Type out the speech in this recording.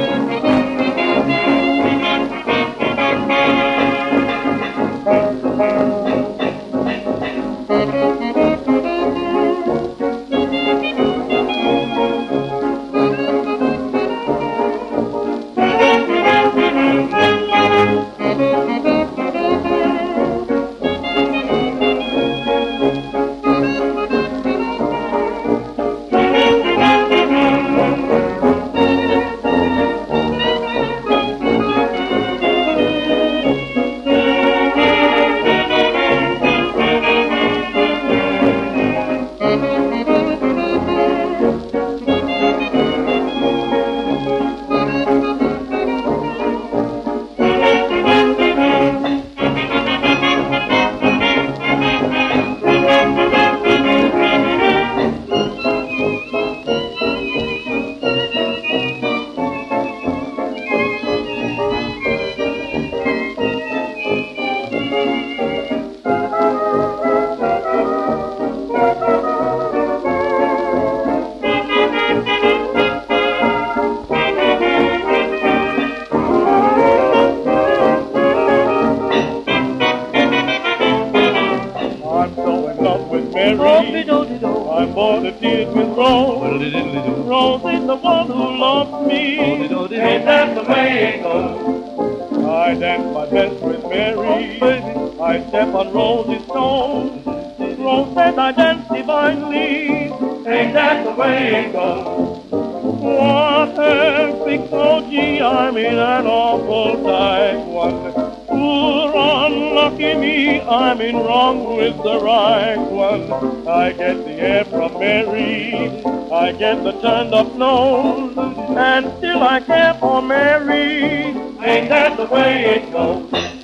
I'm born to tears with Rose. Rose is the one who loves me. Ain't that the way it goes? I dance my best with Mary. I step on Rose's toes. Rose said I dance divinely. Ain't that the way it goes? What a big gee, I'm in an awful tight one. Unlucky me, I'm in wrong with the right one. I get the air from Mary, I get the turned up nose, and still I care for Mary. Ain't that the way it goes?